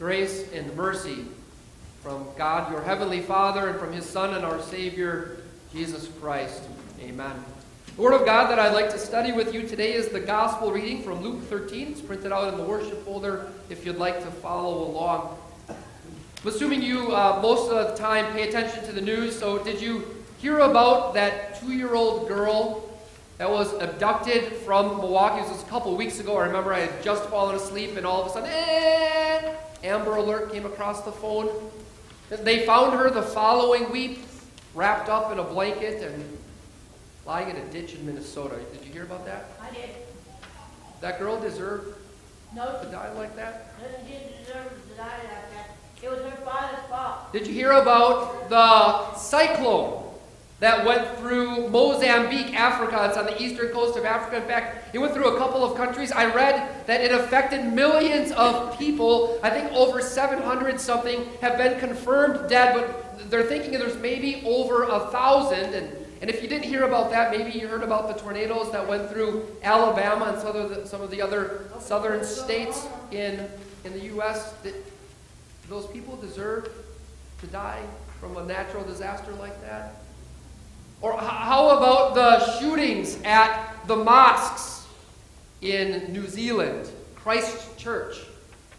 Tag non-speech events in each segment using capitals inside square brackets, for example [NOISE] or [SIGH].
Grace and mercy from God, your heavenly Father, and from his Son and our Savior, Jesus Christ. Amen. The Word of God that I'd like to study with you today is the Gospel reading from Luke 13. It's printed out in the worship folder if you'd like to follow along. I'm assuming you, uh, most of the time, pay attention to the news, so did you hear about that two year old girl that was abducted from Milwaukee? It was a couple weeks ago. I remember I had just fallen asleep, and all of a sudden, eh, Amber Alert came across the phone. They found her the following week, wrapped up in a blanket and lying in a ditch in Minnesota. Did you hear about that? I did. That girl deserved No, to die like that? she didn't deserve to die like that. It was her father's fault. Did you hear about the cyclone that went through Mozambique, Africa? It's on the eastern coast of Africa. In fact, it went through a couple of countries. I read that it affected millions of people. I think over 700 something have been confirmed dead, but they're thinking there's maybe over a thousand. And, and if you didn't hear about that, maybe you heard about the tornadoes that went through Alabama and some of the, some of the other southern states in, in the U.S. Did those people deserve to die from a natural disaster like that? Or how about the shootings at the mosques in New Zealand, Christchurch,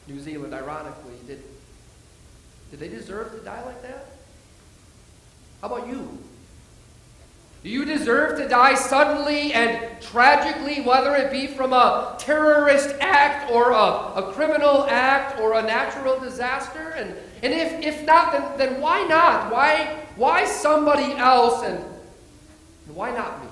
New Zealand, ironically? Did, did they deserve to die like that? How about you? Do you deserve to die suddenly and tragically, whether it be from a terrorist act or a, a criminal act or a natural disaster? And, and if, if not, then, then why not? Why, why somebody else and why not me?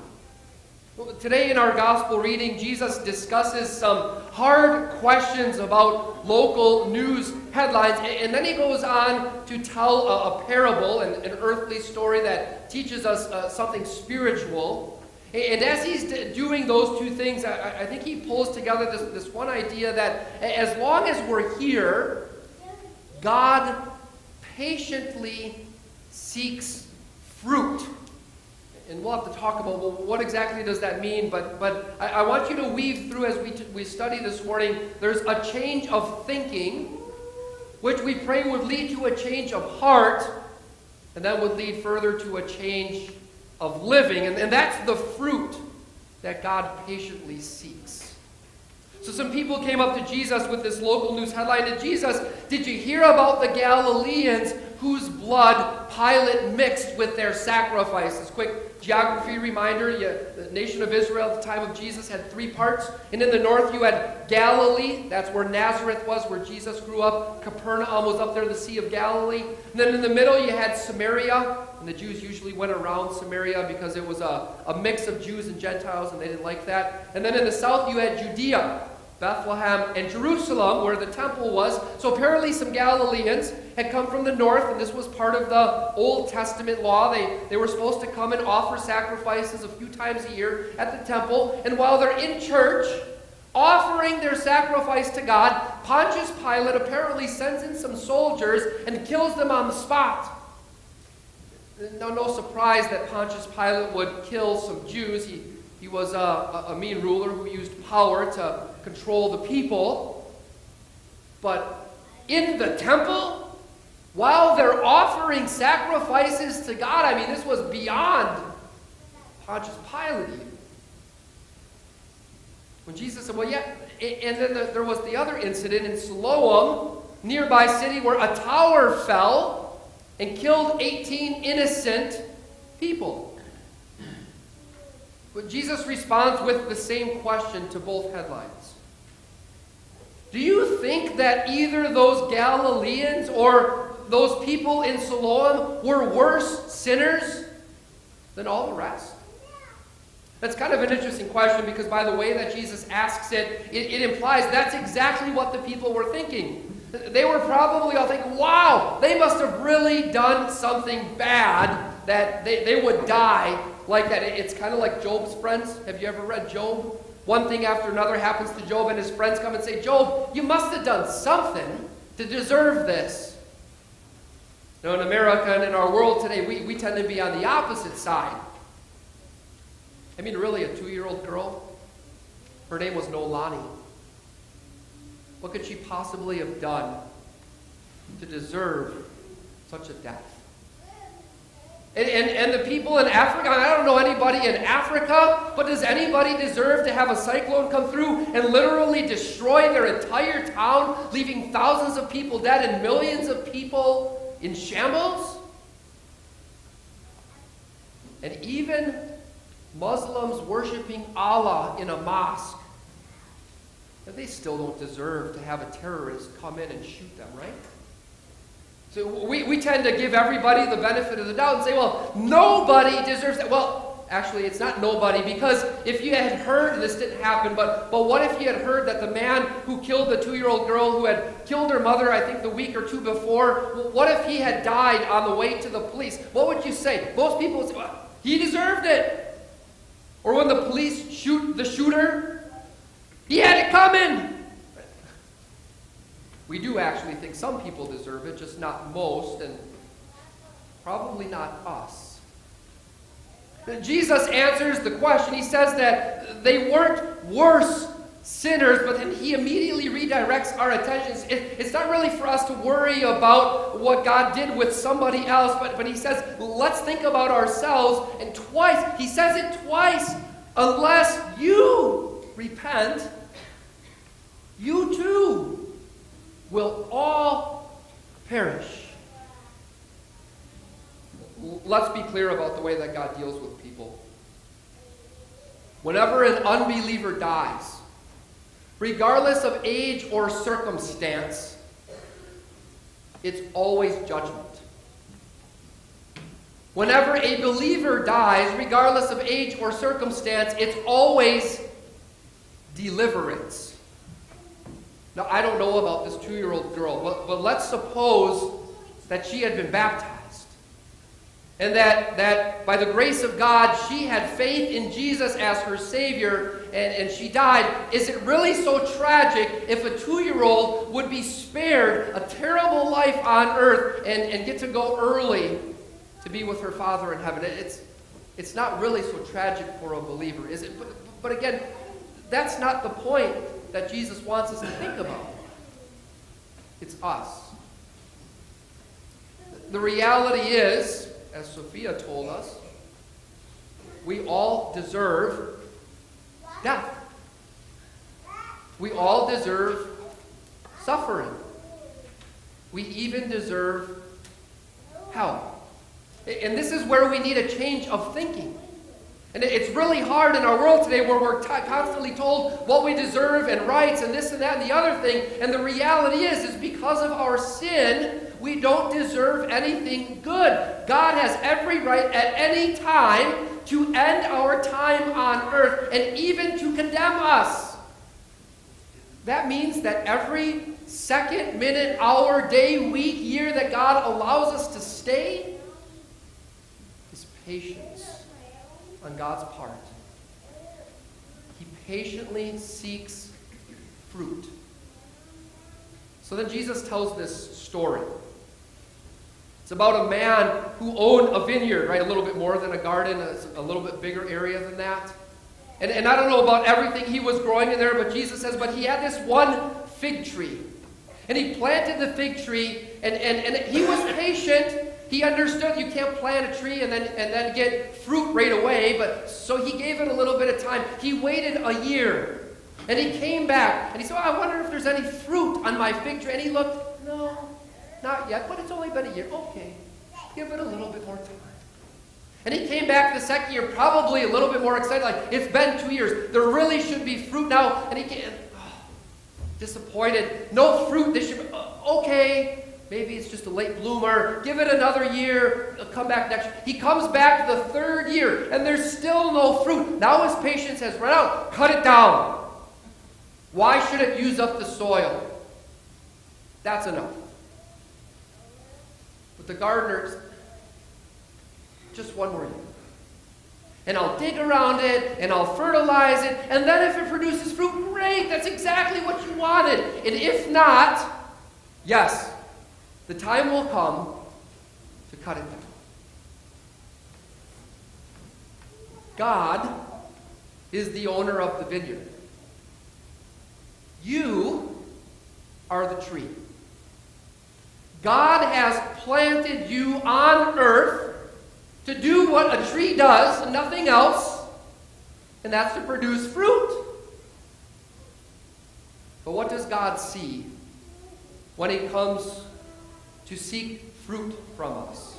Well, today in our gospel reading, Jesus discusses some hard questions about local news headlines, and, then he goes on to tell a, a parable, an, an earthly story that teaches us uh, something spiritual. And as he's doing those two things, I, I think he pulls together this, this one idea that as long as we're here, God patiently seeks fruit. And we'll have to talk about well, what exactly does that mean. But, but I, I want you to weave through as we, t- we study this morning. There's a change of thinking, which we pray would lead to a change of heart, and that would lead further to a change of living. And, and that's the fruit that God patiently seeks. So some people came up to Jesus with this local news headline. And Jesus, did you hear about the Galileans whose blood Pilate mixed with their sacrifices? Quick geography reminder you, the nation of Israel at the time of Jesus had three parts. And in the north, you had Galilee. That's where Nazareth was, where Jesus grew up. Capernaum was up there, the Sea of Galilee. And then in the middle, you had Samaria. And the Jews usually went around Samaria because it was a, a mix of Jews and Gentiles, and they didn't like that. And then in the south, you had Judea. Bethlehem, and Jerusalem, where the temple was. So apparently, some Galileans had come from the north, and this was part of the Old Testament law. They, they were supposed to come and offer sacrifices a few times a year at the temple. And while they're in church, offering their sacrifice to God, Pontius Pilate apparently sends in some soldiers and kills them on the spot. No, no surprise that Pontius Pilate would kill some Jews. He, he was a, a mean ruler who used power to control the people. But in the temple, while they're offering sacrifices to God, I mean, this was beyond Pontius Pilate. When Jesus said, Well, yeah, and then there was the other incident in Siloam, nearby city, where a tower fell and killed 18 innocent people. But Jesus responds with the same question to both headlines. Do you think that either those Galileans or those people in Siloam were worse sinners than all the rest? That's kind of an interesting question because, by the way that Jesus asks it, it, it implies that's exactly what the people were thinking. They were probably all thinking, wow, they must have really done something bad that they, they would die like that. It's kind of like Job's friends. Have you ever read Job? One thing after another happens to Job, and his friends come and say, Job, you must have done something to deserve this. Now, in America and in our world today, we, we tend to be on the opposite side. I mean, really, a two year old girl, her name was Noelani. What could she possibly have done to deserve such a death. And, and, and the people in Africa, I don't know anybody in Africa, but does anybody deserve to have a cyclone come through and literally destroy their entire town, leaving thousands of people dead and millions of people in shambles? And even Muslims worshiping Allah in a mosque, they still don't deserve to have a terrorist come in and shoot them, right? So we, we tend to give everybody the benefit of the doubt and say, well, nobody deserves that. Well, actually, it's not nobody because if you had heard, this didn't happen, but, but what if you had heard that the man who killed the two year old girl who had killed her mother, I think the week or two before, what if he had died on the way to the police? What would you say? Most people would say, well, he deserved it. Or when the police shoot the shooter, he had it coming. We do actually think some people deserve it, just not most, and probably not us. Jesus answers the question. He says that they weren't worse sinners, but then he immediately redirects our attention. It, it's not really for us to worry about what God did with somebody else, but, but he says, let's think about ourselves. And twice, he says it twice, unless you repent, you too will all perish. Let's be clear about the way that God deals with people. Whenever an unbeliever dies, regardless of age or circumstance, it's always judgment. Whenever a believer dies, regardless of age or circumstance, it's always deliverance. Now, I don't know about this two year old girl, but, but let's suppose that she had been baptized. And that, that by the grace of God, she had faith in Jesus as her Savior and, and she died. Is it really so tragic if a two year old would be spared a terrible life on earth and, and get to go early to be with her Father in heaven? It's, it's not really so tragic for a believer, is it? But, but again, that's not the point that Jesus wants us to think about. It's us. The reality is, as Sophia told us, we all deserve death. We all deserve suffering. We even deserve hell. And this is where we need a change of thinking. And it's really hard in our world today where we're t- constantly told what we deserve and rights and this and that and the other thing. And the reality is, is because of our sin, we don't deserve anything good. God has every right at any time to end our time on earth and even to condemn us. That means that every second, minute, hour, day, week, year that God allows us to stay is patient on God's part. He patiently seeks fruit. So then Jesus tells this story. It's about a man who owned a vineyard, right? A little bit more than a garden, a, little bit bigger area than that. And, and I don't know about everything he was growing in there, but Jesus says, but he had this one fig tree. And he planted the fig tree, and, and, and he was patient he understood you can't plant a tree and then, and then get fruit right away, but so he gave it a little bit of time. He waited a year. And he came back and he said, oh, I wonder if there's any fruit on my fig tree. And he looked, no, not yet, but it's only been a year. Okay, give it a little bit more time. And he came back the second year, probably a little bit more excited, like, it's been two years. There really should be fruit now. And he came, oh, disappointed. No fruit. This should be, uh, okay. Maybe it's just a late bloomer. Give it another year. come back next year. He comes back the third year, and there's still no fruit. Now his patience has run out. Cut it down. Why should it use up the soil? That's enough. But the gardeners, just one more year. And I'll dig around it, and I'll fertilize it, and then if it produces fruit, great, that's exactly what you wanted. And if not, yes, the time will come to cut it down. God is the owner of the vineyard. You are the tree. God has planted you on earth to do what a tree does and nothing else, and that's to produce fruit. But what does God see when He comes to seek fruit from us?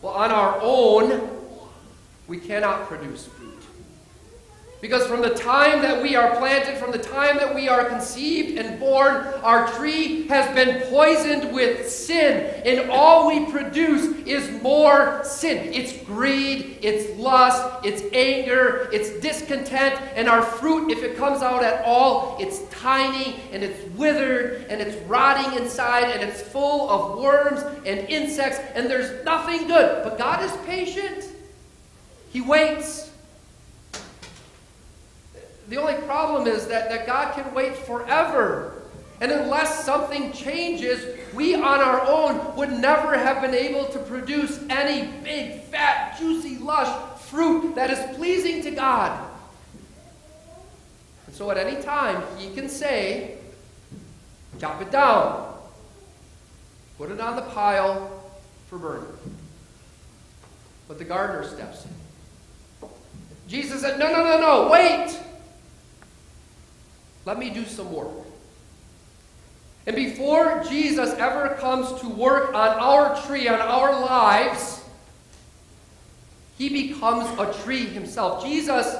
Well, on our own, we cannot produce fruit. Because from the time that we are planted, from the time that we are conceived and born, our tree has been poisoned with sin. And all we produce is more sin. It's greed, it's lust, it's anger, it's discontent. And our fruit, if it comes out at all, it's tiny and it's withered and it's rotting inside and it's full of worms and insects. And there's nothing good. But God is patient, He waits. The only problem is that, that God can wait forever. And unless something changes, we on our own would never have been able to produce any big, fat, juicy, lush fruit that is pleasing to God. And so at any time, He can say, chop it down, put it on the pile for burning. But the gardener steps in. Jesus said, No, no, no, no, wait! Let me do some work. And before Jesus ever comes to work on our tree, on our lives, he becomes a tree himself. Jesus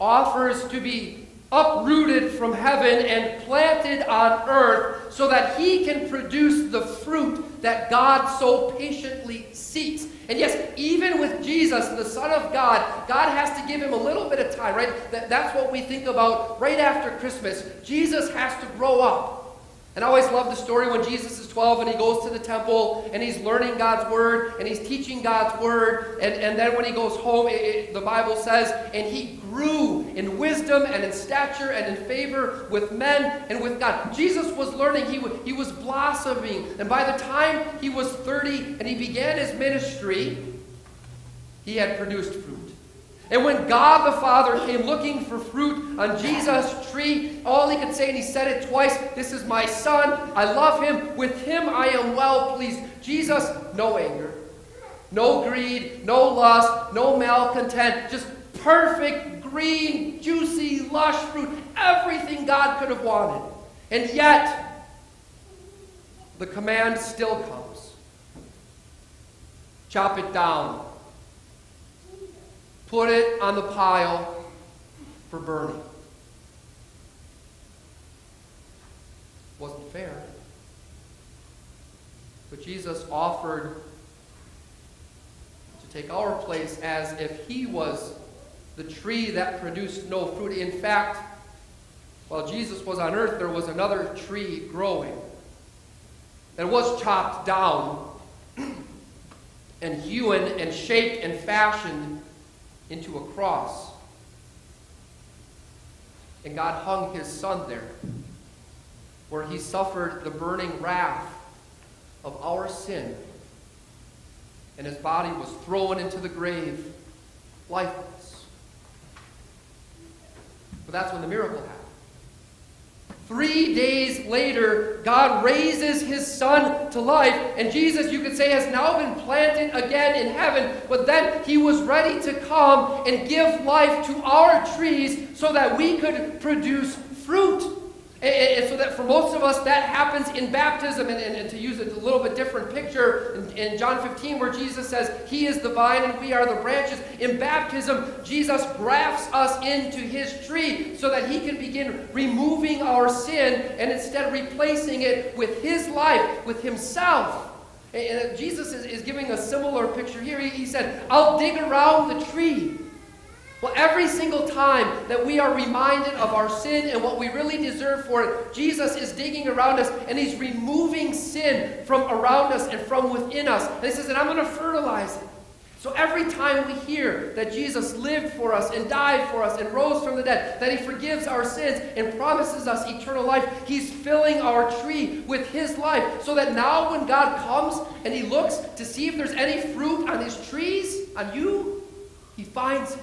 offers to be uprooted from heaven and planted on earth so that he can produce the fruit that God so patiently seeks. And yes, even with Jesus, the Son of God, God has to give him a little bit of time, right? That, that's what we think about right after Christmas. Jesus has to grow up. And I always love the story when Jesus is 12 and he goes to the temple and he's learning God's word and he's teaching God's word. And, and then when he goes home, it, it, the Bible says, and he grew in wisdom and in stature and in favor with men and with God. Jesus was learning, he, he was blossoming. And by the time he was 30 and he began his ministry, he had produced fruit. And when God the Father came looking for fruit on Jesus' tree, all he could say, and he said it twice This is my son. I love him. With him I am well pleased. Jesus, no anger, no greed, no lust, no malcontent, just perfect, green, juicy, lush fruit. Everything God could have wanted. And yet, the command still comes chop it down put it on the pile for burning. Wasn't fair. But Jesus offered to take our place as if he was the tree that produced no fruit. In fact, while Jesus was on earth, there was another tree growing that was chopped down [CLEARS THROAT] and hewn and shaped and fashioned into a cross. And God hung his son there, where he suffered the burning wrath of our sin. And his body was thrown into the grave, lifeless. But that's when the miracle happened. Three days later, God raises his son to life, and Jesus, you could say, has now been planted again in heaven. But then he was ready to come and give life to our trees so that we could produce fruit. And, so that for most of us, that happens in baptism. And, and, and to use a little bit different picture, in, in, John 15, where Jesus says, He is the vine and we are the branches. In baptism, Jesus grafts us into His tree so that He can begin removing our sin and instead replacing it with His life, with Himself. And Jesus is, is giving a similar picture here. He, he said, I'll dig around the tree. Well, every single time that we are reminded of our sin and what we really deserve for it, Jesus is digging around us and he's removing sin from around us and from within us. And he says, and I'm going to fertilize it. So every time we hear that Jesus lived for us and died for us and rose from the dead, that he forgives our sins and promises us eternal life, he's filling our tree with his life. So that now when God comes and he looks to see if there's any fruit on his trees, on you, he finds it.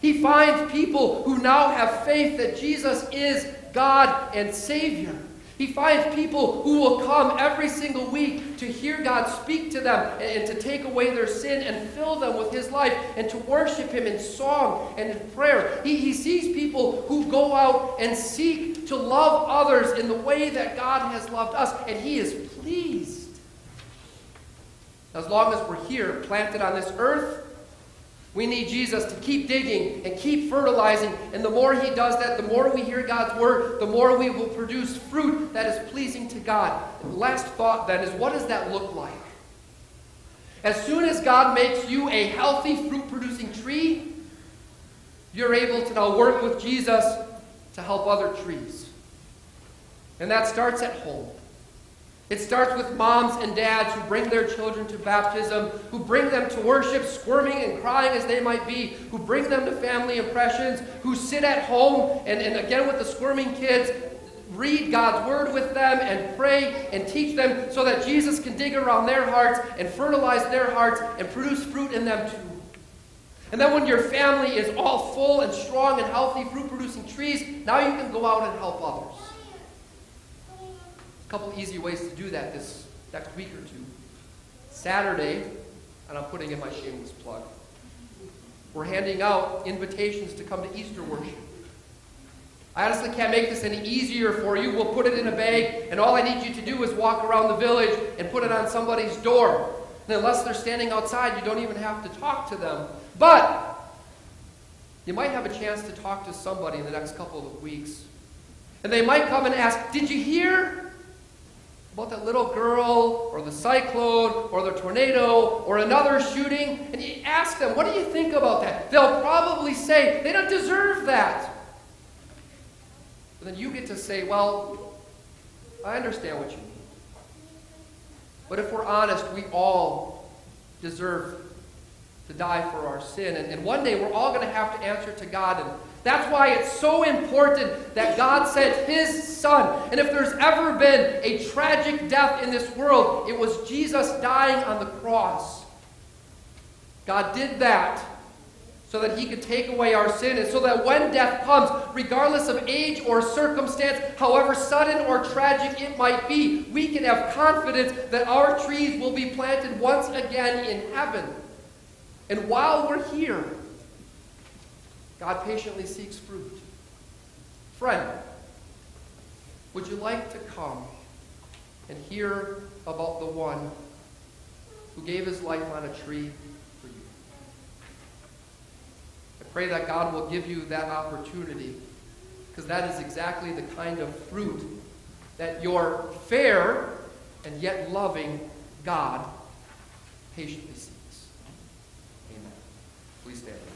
He finds people who now have faith that Jesus is God and Savior. He finds people who will come every single week to hear God speak to them and, to take away their sin and fill them with His life and to worship Him in song and in prayer. He, he sees people who go out and seek to love others in the way that God has loved us, and He is pleased. As long as we're here, planted on this earth, we need Jesus to keep digging and keep fertilizing. And the more He does that, the more we hear God's word, the more we will produce fruit that is pleasing to God. And the last thought then is what does that look like? As soon as God makes you a healthy, fruit producing tree, you're able to now work with Jesus to help other trees. And that starts at home. It starts with moms and dads who bring their children to baptism, who bring them to worship, squirming and crying as they might be, who bring them to family impressions, who sit at home and, and again with the squirming kids, read God's word with them and pray and teach them so that Jesus can dig around their hearts and fertilize their hearts and produce fruit in them too. And then when your family is all full and strong and healthy, fruit producing trees, now you can go out and help others couple easy ways to do that this next week or two. Saturday, and I'm putting in my shameless plug, we're handing out invitations to come to Easter worship. I honestly can't make this any easier for you. We'll put it in a bag, and all I need you to do is walk around the village and put it on somebody's door. And unless they're standing outside, you don't even have to talk to them. But you might have a chance to talk to somebody in the next couple of weeks. And they might come and ask, Did you hear? About that little girl or the cyclone or the tornado or another shooting, and you ask them, what do you think about that? They'll probably say, they don't deserve that. But then you get to say, well, I understand what you mean. But if we're honest, we all deserve to die for our sin. And, and one day we're all going to have to answer to God. And that's why it's so important that God sent His Son. And if there's ever been a tragic death in this world, it was Jesus dying on the cross. God did that so that He could take away our sin, and so that when death comes, regardless of age or circumstance, however sudden or tragic it might be, we can have confidence that our trees will be planted once again in heaven. And while we're here, God patiently seeks fruit. Friend, would you like to come and hear about the one who gave his life on a tree for you? I pray that God will give you that opportunity because that is exactly the kind of fruit that your fair and yet loving God patiently seeks. Amen. Please stand.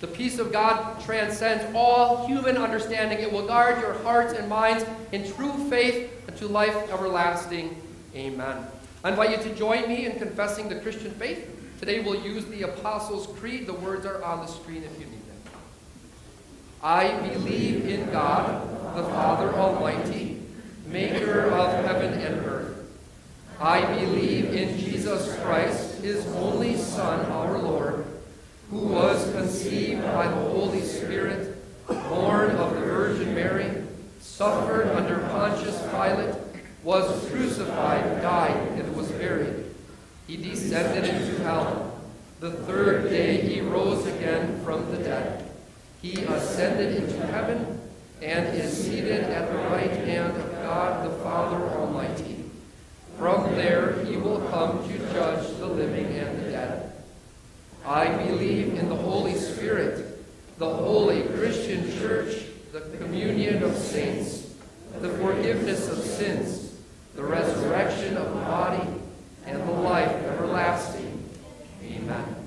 The peace of God transcends all human understanding. It will guard your hearts and minds in true faith unto life everlasting. Amen. I invite you to join me in confessing the Christian faith. Today we'll use the Apostles' Creed. The words are on the screen if you need them. I believe in God, the Father Almighty, maker of heaven and earth. I believe in Jesus Christ, his only Son, our Lord who was conceived by the Holy Spirit, born of the Virgin Mary, suffered under Pontius Pilate, was crucified, died, and was buried. He descended into hell. The third day he rose again from the dead. He ascended into heaven and is seated at the right hand of God the Father Almighty. From there he will come to judge the living and the dead. I believe in the Holy Spirit, the holy Christian church, the communion of saints, the forgiveness of sins, the resurrection of the body, and the life everlasting. Amen.